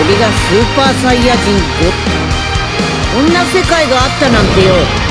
俺がスーパーサイヤ人5こんな世界があったなんてよ。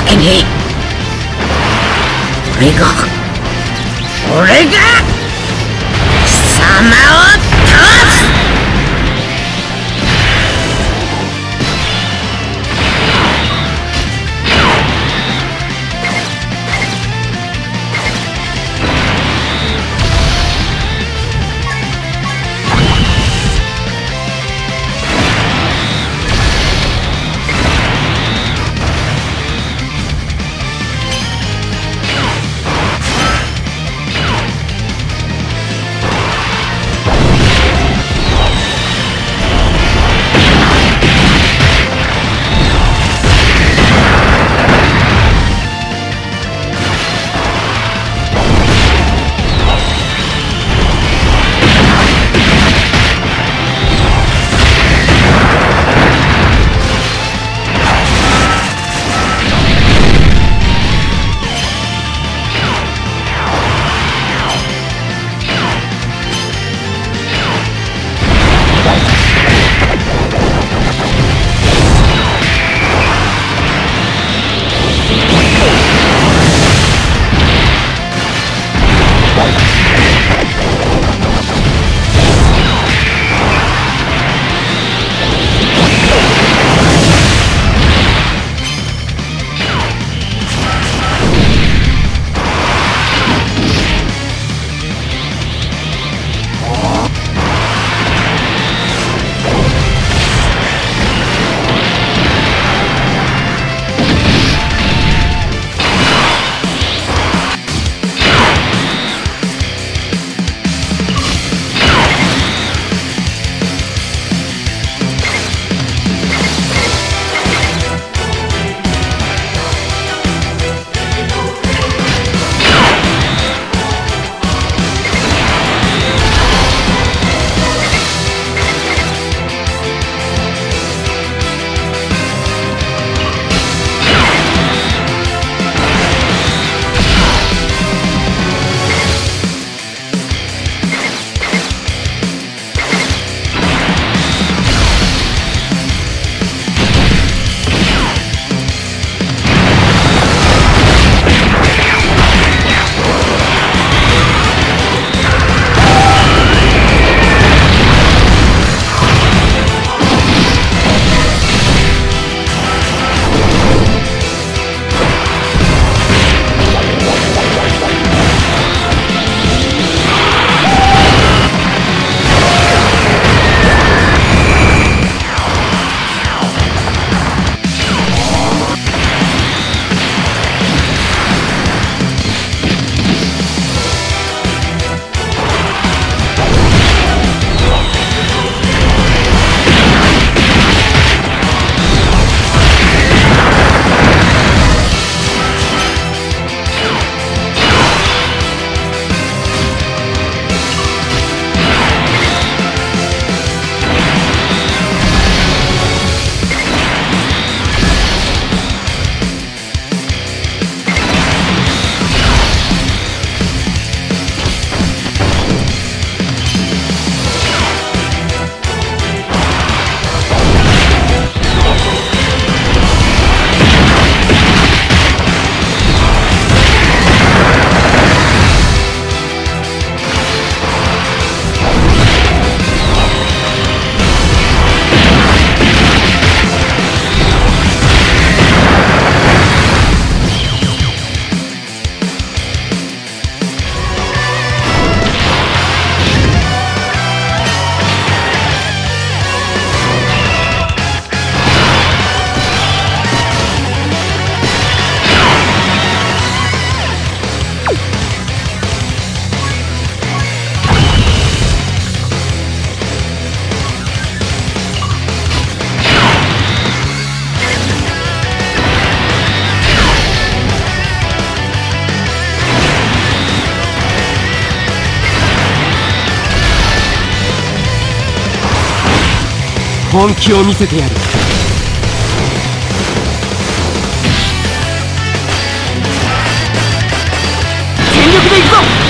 先に。俺が。俺が。貴様を倒す。本気を見せてやる。全力でいくぞ!